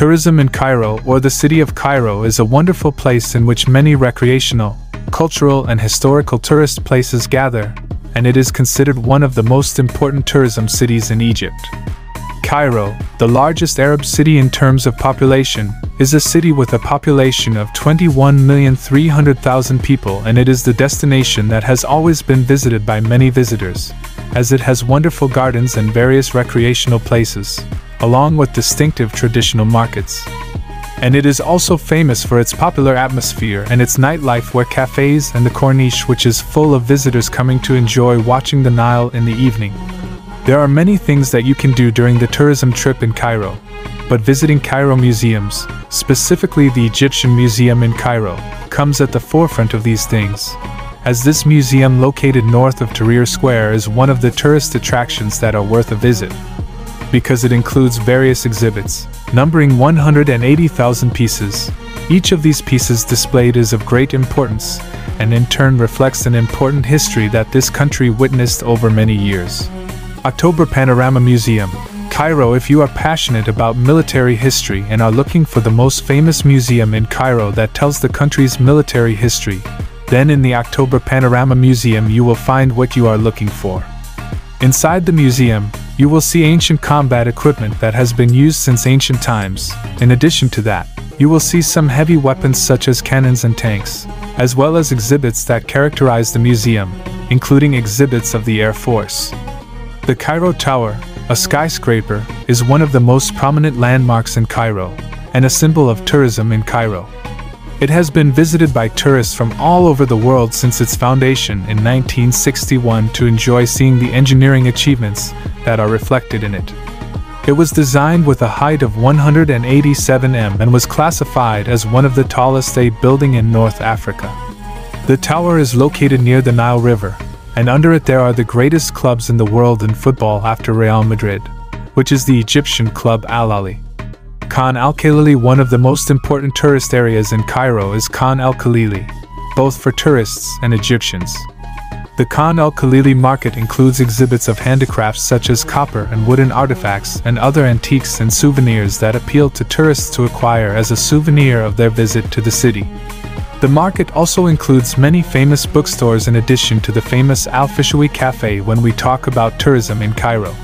Tourism in Cairo or the city of Cairo is a wonderful place in which many recreational, cultural, and historical tourist places gather, and it is considered one of the most important tourism cities in Egypt. Cairo, the largest Arab city in terms of population, is a city with a population of 21,300,000 people and it is the destination that has always been visited by many visitors, as it has wonderful gardens and various recreational places, along with distinctive traditional markets. And it is also famous for its popular atmosphere and its nightlife where cafes and the Corniche which is full of visitors coming to enjoy watching the Nile in the evening. There are many things that you can do during the tourism trip in Cairo, but visiting Cairo museums, specifically the Egyptian Museum in Cairo, comes at the forefront of these things. As this museum located north of Tahrir Square is one of the tourist attractions that are worth a visit because it includes various exhibits, numbering 180,000 pieces. Each of these pieces displayed is of great importance, and in turn reflects an important history that this country witnessed over many years. October Panorama Museum, Cairo. If you are passionate about military history and are looking for the most famous museum in Cairo that tells the country's military history, then in the October Panorama Museum you will find what you are looking for. Inside the museum, you will see ancient combat equipment that has been used since ancient times. In addition to that, you will see some heavy weapons such as cannons and tanks, as well as exhibits that characterize the museum, including exhibits of the Air Force. The Cairo Tower, a skyscraper, is one of the most prominent landmarks in Cairo, and a symbol of tourism in Cairo. It has been visited by tourists from all over the world since its foundation in 1961 to enjoy seeing the engineering achievements that are reflected in it. It was designed with a height of 187 m and was classified as one of the tallest state building in North Africa. The tower is located near the Nile River, and under it there are the greatest clubs in the world in football after Real Madrid, which is the Egyptian club Al Ahly. Khan al Khalili, one of the most important tourist areas in Cairo, is Khan al Khalili, both for tourists and Egyptians. The Khan al Khalili market includes exhibits of handicrafts such as copper and wooden artifacts and other antiques and souvenirs that appeal to tourists to acquire as a souvenir of their visit to the city. The market also includes many famous bookstores in addition to the famous Al Fishawi Cafe when we talk about tourism in Cairo.